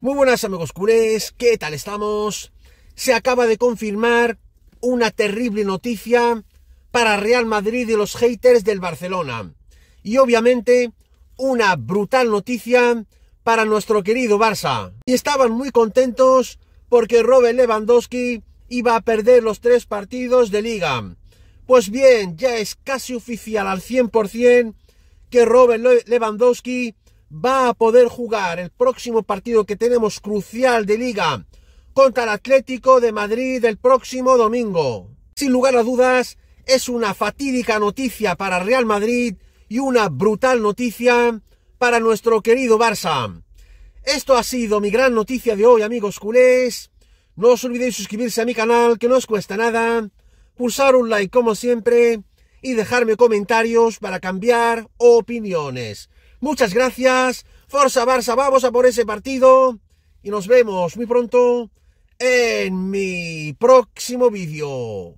Muy buenas amigos culés, ¿qué tal estamos? Se acaba de confirmar una terrible noticia para Real Madrid y los haters del Barcelona. Y obviamente una brutal noticia para nuestro querido Barça. Y estaban muy contentos porque Robert Lewandowski iba a perder los tres partidos de liga. Pues bien, ya es casi oficial al 100% que Robert Lewandowski va a poder jugar el próximo partido que tenemos crucial de liga contra el Atlético de Madrid el próximo domingo. Sin lugar a dudas, es una fatídica noticia para Real Madrid y una brutal noticia para nuestro querido Barça. Esto ha sido mi gran noticia de hoy, amigos culés. No os olvidéis suscribirse a mi canal, que no os cuesta nada, pulsar un like como siempre y dejarme comentarios para cambiar opiniones. Muchas gracias. Forza Barça, vamos a por ese partido. Y nos vemos muy pronto en mi próximo vídeo.